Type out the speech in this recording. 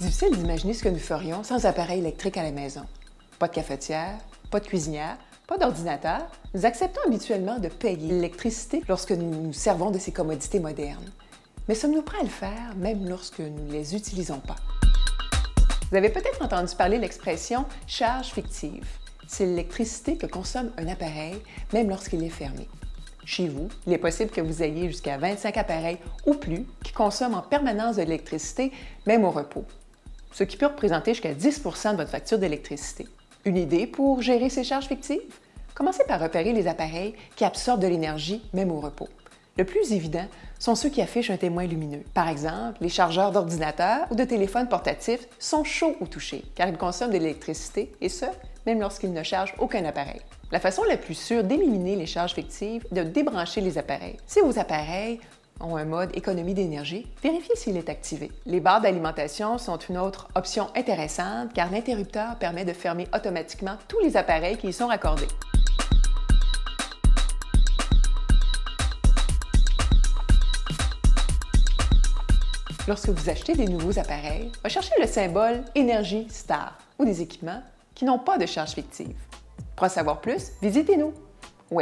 difficile d'imaginer ce que nous ferions sans appareil électrique à la maison. Pas de cafetière, pas de cuisinière, pas d'ordinateur. Nous acceptons habituellement de payer l'électricité lorsque nous nous servons de ces commodités modernes. Mais sommes-nous prêts à le faire même lorsque nous ne les utilisons pas? Vous avez peut-être entendu parler l'expression charge fictive. C'est l'électricité que consomme un appareil même lorsqu'il est fermé. Chez vous, il est possible que vous ayez jusqu'à 25 appareils ou plus qui consomment en permanence de l'électricité, même au repos, ce qui peut représenter jusqu'à 10% de votre facture d'électricité. Une idée pour gérer ces charges fictives? Commencez par repérer les appareils qui absorbent de l'énergie, même au repos. Le plus évident sont ceux qui affichent un témoin lumineux. Par exemple, les chargeurs d'ordinateurs ou de téléphones portatifs sont chauds au toucher car ils consomment de l'électricité et ce, même lorsqu'ils ne chargent aucun appareil. La façon la plus sûre d'éliminer les charges fictives est de débrancher les appareils. Si vos appareils ont un mode économie d'énergie, vérifiez s'il est activé. Les barres d'alimentation sont une autre option intéressante car l'interrupteur permet de fermer automatiquement tous les appareils qui y sont raccordés. Lorsque vous achetez des nouveaux appareils, recherchez le symbole Énergie Star ou des équipements qui n'ont pas de charge fictive. Pour en savoir plus, visitez-nous au.